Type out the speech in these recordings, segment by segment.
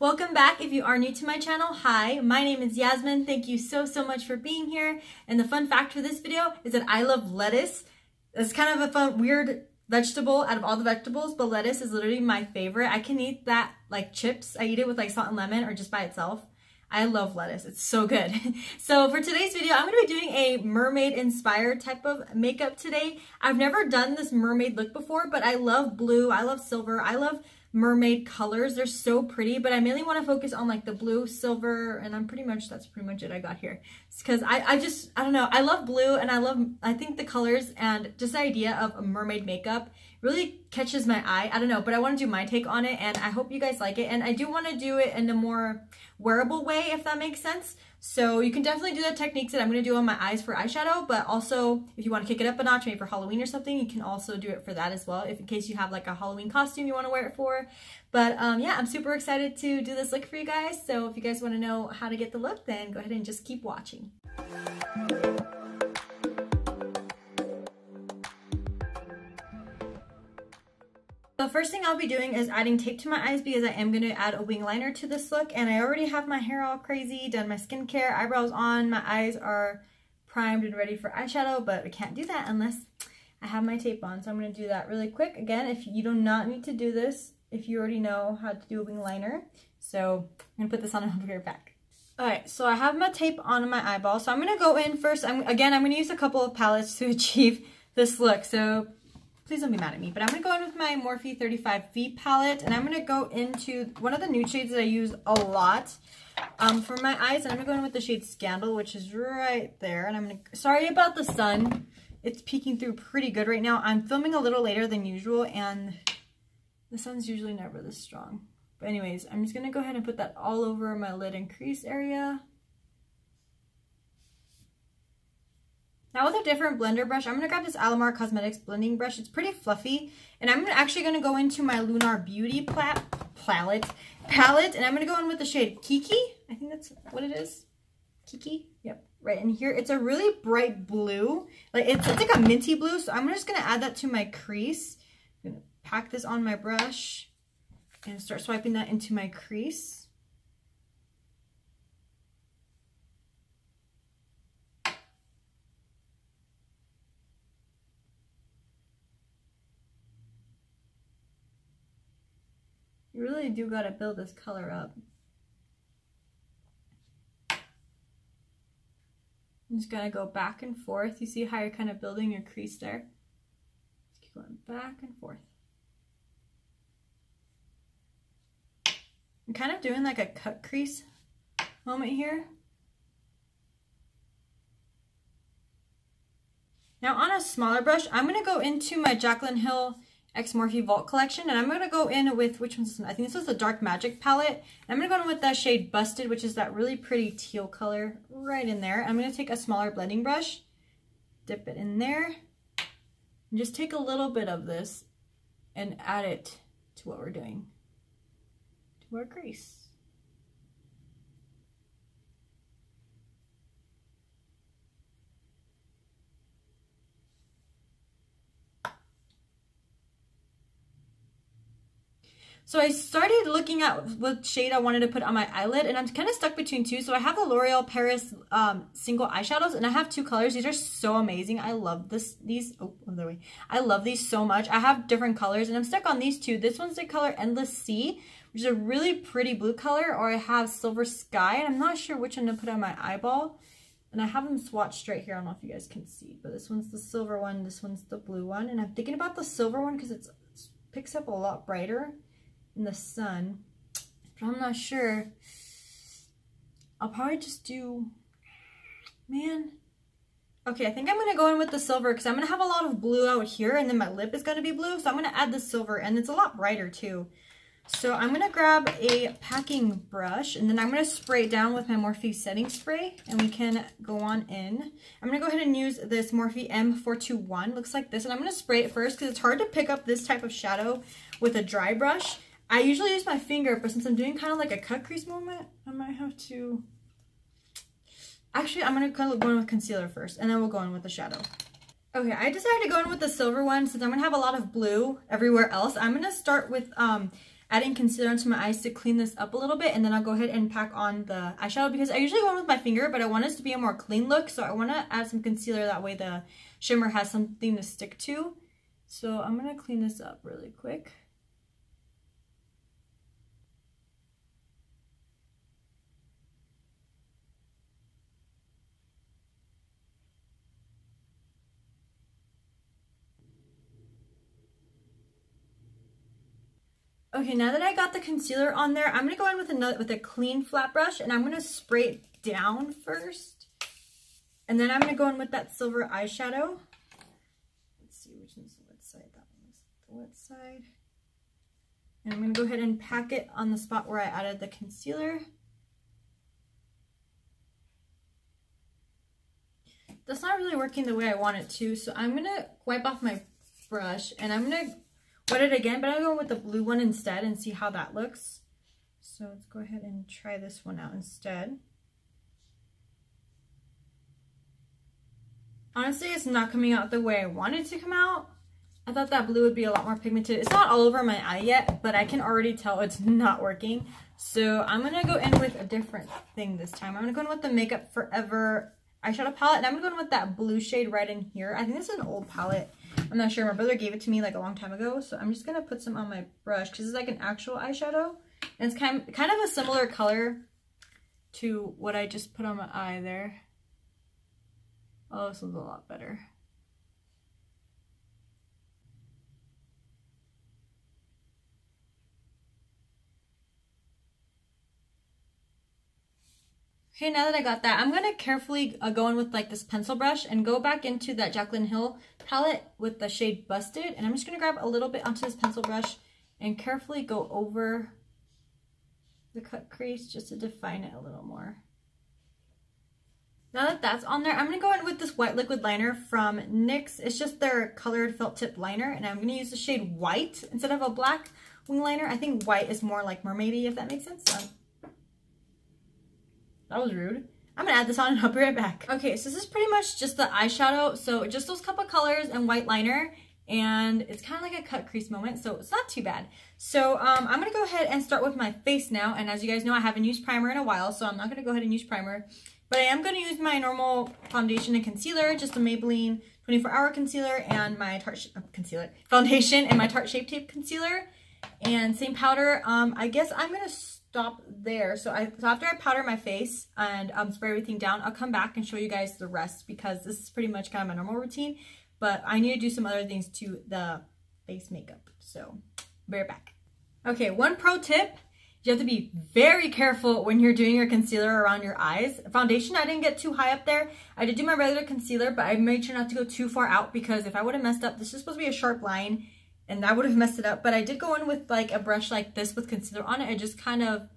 Welcome back. If you are new to my channel, hi, my name is Yasmin. Thank you so, so much for being here. And the fun fact for this video is that I love lettuce. It's kind of a fun, weird vegetable out of all the vegetables, but lettuce is literally my favorite. I can eat that like chips. I eat it with like salt and lemon or just by itself. I love lettuce. It's so good. so for today's video, I'm going to be doing a mermaid inspired type of makeup today. I've never done this mermaid look before, but I love blue. I love silver. I love mermaid colors. They're so pretty, but I mainly want to focus on like the blue, silver, and I'm pretty much, that's pretty much it I got here. It's because I, I just, I don't know, I love blue and I love, I think the colors and just the idea of a mermaid makeup really catches my eye. I don't know, but I want to do my take on it and I hope you guys like it. And I do want to do it in a more wearable way, if that makes sense. So you can definitely do the techniques that I'm going to do on my eyes for eyeshadow, but also if you want to kick it up a notch, maybe for Halloween or something, you can also do it for that as well, if in case you have like a Halloween costume you want to wear it for. But um, yeah, I'm super excited to do this look for you guys. So if you guys want to know how to get the look, then go ahead and just keep watching. The first thing I'll be doing is adding tape to my eyes because I am going to add a wing liner to this look. And I already have my hair all crazy, done my skincare, eyebrows on, my eyes are primed and ready for eyeshadow, but I can't do that unless I have my tape on. So I'm going to do that really quick. Again, if you do not need to do this, if you already know how to do a wing liner. So I'm going to put this on and I'll back. Alright, so I have my tape on my eyeball. So I'm going to go in first. I'm, again, I'm going to use a couple of palettes to achieve this look. So please don't be mad at me, but I'm going to go in with my Morphe 35V palette, and I'm going to go into one of the nude shades that I use a lot um, for my eyes, and I'm going to go in with the shade Scandal, which is right there, and I'm going to, sorry about the sun, it's peeking through pretty good right now. I'm filming a little later than usual, and the sun's usually never this strong. But anyways, I'm just going to go ahead and put that all over my lid and crease area. Now with a different blender brush, I'm going to grab this Alamar Cosmetics blending brush. It's pretty fluffy. And I'm actually going to go into my Lunar Beauty palette, palette, and I'm going to go in with the shade Kiki. I think that's what it is. Kiki? Yep. Right in here. It's a really bright blue. Like it's, it's like a minty blue. So I'm just going to add that to my crease. I'm going to pack this on my brush and start swiping that into my crease. You really do got to build this color up. I'm just to go back and forth. You see how you're kind of building your crease there? Just keep going back and forth. I'm kind of doing like a cut crease moment here. Now on a smaller brush, I'm to go into my Jaclyn Hill X Morphe Vault collection. And I'm going to go in with, which one's I think this is the Dark Magic palette. I'm going to go in with that shade Busted, which is that really pretty teal color right in there. I'm going to take a smaller blending brush, dip it in there, and just take a little bit of this and add it to what we're doing, to our crease. So I started looking at what shade I wanted to put on my eyelid and I'm kind of stuck between two. So I have the L'Oreal Paris um, single eyeshadows and I have two colors. These are so amazing. I love this. These, oh, other way. I love these so much. I have different colors and I'm stuck on these two. This one's the color Endless Sea, which is a really pretty blue color or I have Silver Sky and I'm not sure which one to put on my eyeball. And I have them swatched right here. I don't know if you guys can see, but this one's the silver one. This one's the blue one. And I'm thinking about the silver one because it picks up a lot brighter in the sun. But I'm not sure. I'll probably just do, man. Okay, I think I'm going to go in with the silver because I'm going to have a lot of blue out here and then my lip is going to be blue. So I'm going to add the silver and it's a lot brighter too. So I'm going to grab a packing brush and then I'm going to spray it down with my Morphe setting spray and we can go on in. I'm going to go ahead and use this Morphe M421. Looks like this and I'm going to spray it first because it's hard to pick up this type of shadow with a dry brush. I usually use my finger, but since I'm doing kind of like a cut crease moment, I might have to... Actually, I'm going to go in with concealer first, and then we'll go in with the shadow. Okay, I decided to go in with the silver one since I'm going to have a lot of blue everywhere else. I'm going to start with um, adding concealer onto my eyes to clean this up a little bit. And then I'll go ahead and pack on the eyeshadow because I usually go in with my finger, but I want this to be a more clean look. So I want to add some concealer. That way the shimmer has something to stick to. So I'm going to clean this up really quick. Okay, now that I got the concealer on there, I'm going to go in with another with a clean flat brush and I'm going to spray it down first. And then I'm going to go in with that silver eyeshadow. Let's see which one's the wet side. That one's the wet side. And I'm going to go ahead and pack it on the spot where I added the concealer. That's not really working the way I want it to, so I'm going to wipe off my brush and I'm going to wet it again, but I'm going with the blue one instead and see how that looks. So let's go ahead and try this one out instead. Honestly, it's not coming out the way I wanted to come out. I thought that blue would be a lot more pigmented. It's not all over my eye yet, but I can already tell it's not working. So I'm going to go in with a different thing this time. I'm going to go in with the Makeup Forever eyeshadow palette. And I'm going to go in with that blue shade right in here. I think this is an old palette. I'm not sure. My brother gave it to me like a long time ago. So I'm just going to put some on my brush because it's like an actual eyeshadow. And it's kind of, kind of a similar color to what I just put on my eye there. Oh, this one's a lot better. Okay, now that I got that, I'm going to carefully uh, go in with like this pencil brush and go back into that Jaclyn Hill palette with the shade Busted. And I'm just going to grab a little bit onto this pencil brush and carefully go over the cut crease just to define it a little more. Now that that's on there, I'm going to go in with this white liquid liner from NYX. It's just their colored felt tip liner, and I'm going to use the shade white instead of a black wing liner. I think white is more like mermaidy, if that makes sense. So, that was rude. I'm to add this on and I'll be right back. Okay, so this is pretty much just the eyeshadow. So just those couple colors and white liner and it's kind of like a cut crease moment, so it's not too bad. So um, I'm to go ahead and start with my face now, and as you guys know, I haven't used primer in a while, so I'm not to go ahead and use primer. But I am to use my normal foundation and concealer, just a Maybelline 24 Hour Concealer and my Tarte uh, Concealer Foundation and my Tarte Shape Tape Concealer. And same powder. Um, I guess I'm to stop there. So, I, so after I powder my face and um, spray everything down, I'll come back and show you guys the rest because this is pretty much kind of my normal routine. But I need to do some other things to the face makeup. So, bear back. Okay, one pro tip you have to be very careful when you're doing your concealer around your eyes. Foundation, I didn't get too high up there. I did do my regular concealer, but I made sure not to go too far out because if I would have messed up, this is supposed to be a sharp line and that would have messed it up. But I did go in with like a brush like this with concealer on it. I just kind of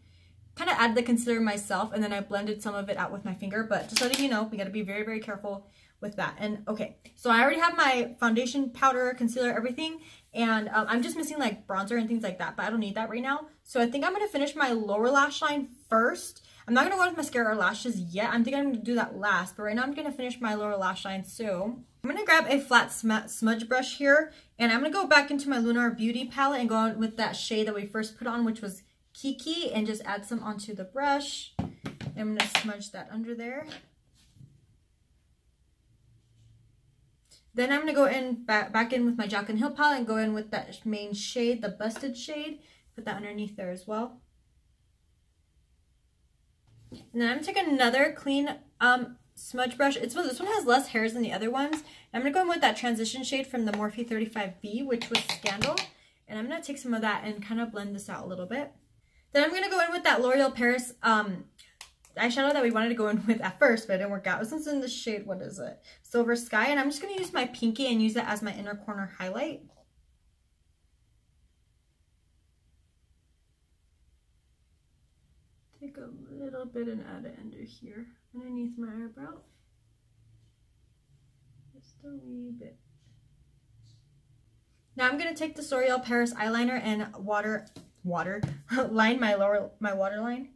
kind of added the concealer myself and then I blended some of it out with my finger. But just letting you know, we got to be very, very careful with that. And okay, so I already have my foundation, powder, concealer, everything. And um, I'm just missing like bronzer and things like that, but I don't need that right now. So I think I'm going to finish my lower lash line first. I'm not going to go with mascara or lashes yet. I'm thinking I'm going to do that last, but right now I'm going to finish my lower lash line. So I'm going to grab a flat sm smudge brush here, and I'm going to go back into my Lunar Beauty palette and go on with that shade that we first put on, which was Kiki, and just add some onto the brush. I'm going to smudge that under there. Then I'm going to go in back, back in with my Jaclyn Hill palette and go in with that main shade, the Busted shade. Put that underneath there as well. And then I'm take another clean um, smudge brush. It's This one has less hairs than the other ones. I'm going to go in with that transition shade from the Morphe 35B, which was Scandal. And I'm going to take some of that and kind of blend this out a little bit. Then I'm going to go in with that L'Oreal Paris um, eyeshadow that we wanted to go in with at first, but it didn't work out. This one's in the shade, what is it? Silver Sky. And I'm just going to use my pinky and use it as my inner corner highlight. Take a little bit and add it under here, underneath my eyebrow. Just a wee bit. Now I'm going to take the L'Oreal Paris eyeliner and water, water, line my lower, my waterline.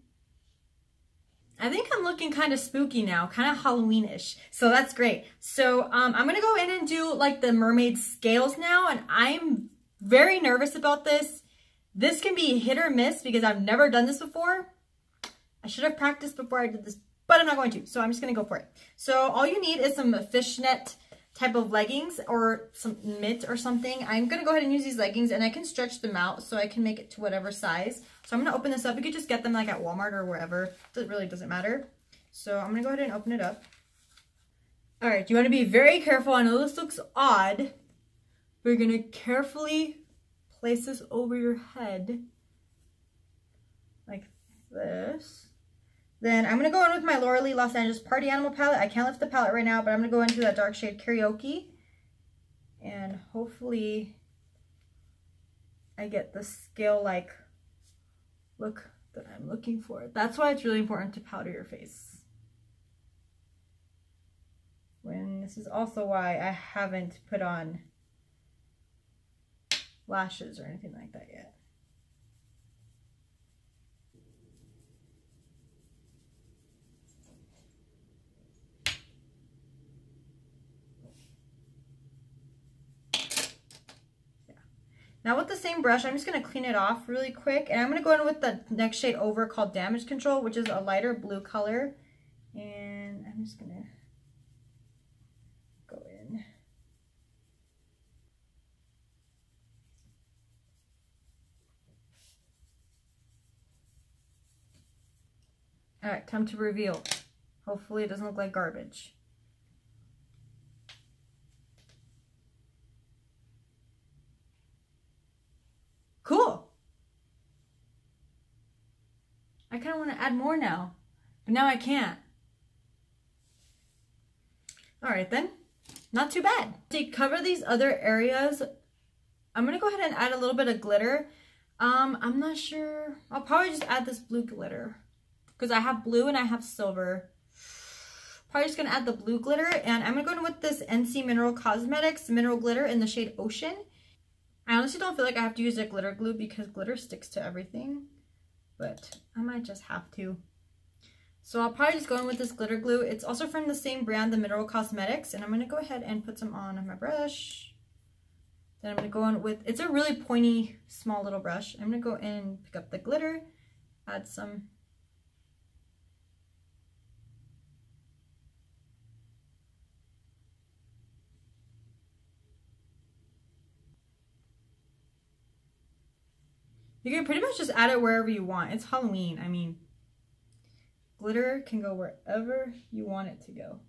I think I'm looking kind of spooky now, kind of Halloweenish. So that's great. So um, I'm going to go in and do like the mermaid scales now. And I'm very nervous about this This can be hit or miss because I've never done this before. I should have practiced before I did this, but I'm not going to. So I'm just going to go for it. So all you need is some fishnet type of leggings or some mitt or something. I'm going to go ahead and use these leggings and I can stretch them out so I can make it to whatever size. So I'm going to open this up. You could just get them like at Walmart or wherever. It really doesn't matter. So I'm going to go ahead and open it up. All right, you want to be very careful. I know this looks odd. We're going to carefully place this over your head like this. Then I'm going to go in with my Laura Lee Los Angeles Party Animal palette. I can't lift the palette right now, but I'm going to go into that dark shade Karaoke. And hopefully I get the scale-like look that I'm looking for. That's why it's really important to powder your face. When this is also why I haven't put on lashes or anything like that yet. Now with the same brush, I'm just going to clean it off really quick. And I'm going to go in with the next shade over called Damage Control, which is a lighter blue color. And I'm just going to go in. All right, time to reveal. Hopefully it doesn't look like garbage. Cool. I kind of want to add more now, but now I can't. All right then, not too bad. To cover these other areas, I'm gonna go ahead and add a little bit of glitter. Um, I'm not sure. I'll probably just add this blue glitter because I have blue and I have silver. Probably just gonna add the blue glitter and I'm gonna go in with this NC Mineral Cosmetics Mineral Glitter in the shade Ocean. I honestly don't feel like I have to use a glitter glue because glitter sticks to everything, but I might just have to. So I'll probably just go in with this glitter glue. It's also from the same brand, the Mineral Cosmetics, and I'm going to go ahead and put some on my brush. Then I'm going to go in with, it's a really pointy, small little brush. I'm going to go in and pick up the glitter, add some You can pretty much just add it wherever you want. It's Halloween. I mean, glitter can go wherever you want it to go.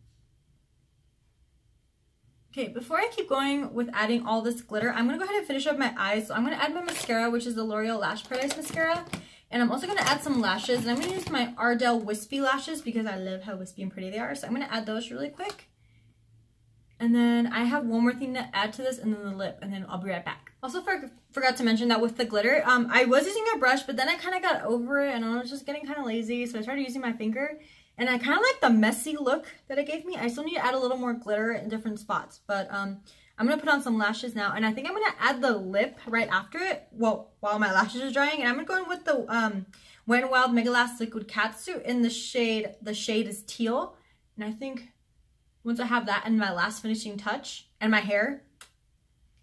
Okay, before I keep going with adding all this glitter, I'm going to go ahead and finish up my eyes. So I'm going to add my mascara, which is the L'Oreal Lash Paradise Mascara. And I'm also going to add some lashes. And I'm going to use my Ardell Wispy lashes because I love how wispy and pretty they are. So I'm going to add those really quick. And then I have one more thing to add to this and then the lip. And then I'll be right back. Also for, forgot to mention that with the glitter, um, I was using a brush, but then I kind of got over it and I was just getting kind of lazy. So I started using my finger and I kind of like the messy look that it gave me. I still need to add a little more glitter in different spots, but um, I'm going to put on some lashes now. And I think I'm going to add the lip right after it, well, while my lashes are drying. And I'm going to go in with the um, Wet n Wild Mega Last Liquid Catsuit in the shade, the shade is teal. And I think once I have that and my last finishing touch and my hair,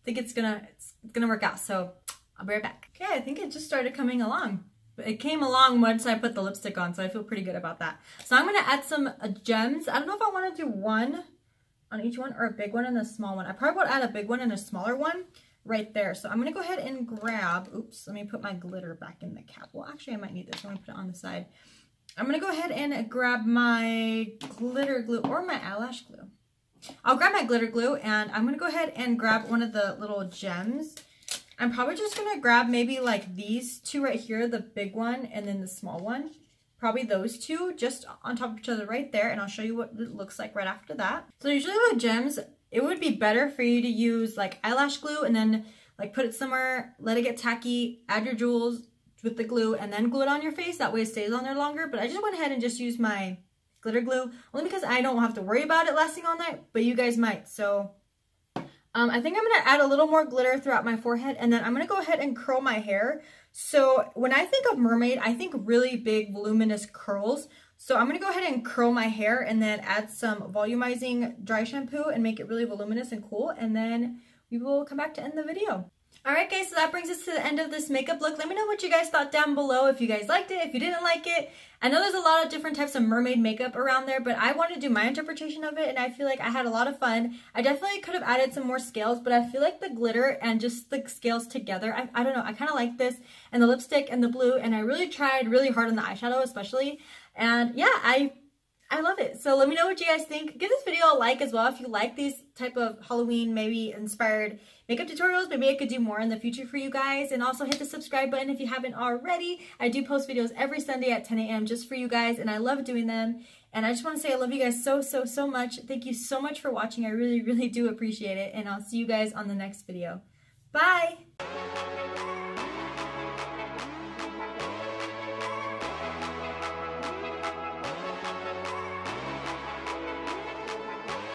I think it's gonna it's gonna work out. So I'll be right back. Okay, I think it just started coming along. It came along once I put the lipstick on, so I feel pretty good about that. So I'm gonna add some uh, gems. I don't know if I wanna do one on each one or a big one and a small one. I probably would add a big one and a smaller one right there. So I'm gonna go ahead and grab, oops, let me put my glitter back in the cap. Well, actually I might need this. I'm gonna put it on the side. I'm gonna go ahead and grab my glitter glue or my eyelash glue. I'll grab my glitter glue and I'm going to go ahead and grab one of the little gems. I'm probably just going to grab maybe like these two right here, the big one and then the small one. Probably those two just on top of each other right there and I'll show you what it looks like right after that. So usually with gems, it would be better for you to use like eyelash glue and then like put it somewhere, let it get tacky, add your jewels with the glue and then glue it on your face. That way it stays on there longer. But I just went ahead and just used my glitter glue only because I don't have to worry about it lasting all night, but you guys might. So um, I think I'm going to add a little more glitter throughout my forehead and then I'm going to go ahead and curl my hair. So when I think of mermaid, I think really big voluminous curls. So I'm going to go ahead and curl my hair and then add some volumizing dry shampoo and make it really voluminous and cool. And then we will come back to end the video. Alright guys, so that brings us to the end of this makeup look. Let me know what you guys thought down below, if you guys liked it, if you didn't like it. I know there's a lot of different types of mermaid makeup around there, but I want to do my interpretation of it, and I feel like I had a lot of fun. I definitely could have added some more scales, but I feel like the glitter and just the scales together, I, I don't know, I kind of like this, and the lipstick and the blue, and I really tried really hard on the eyeshadow especially, and yeah, I I love it. So let me know what you guys think. Give this video a like as well if you like these type of Halloween maybe inspired makeup tutorials. Maybe I could do more in the future for you guys. And also hit the subscribe button if you haven't already. I do post videos every Sunday at 10 a.m. just for you guys and I love doing them. And I just want to say I love you guys so, so, so much. Thank you so much for watching. I really, really do appreciate it. And I'll see you guys on the next video. Bye!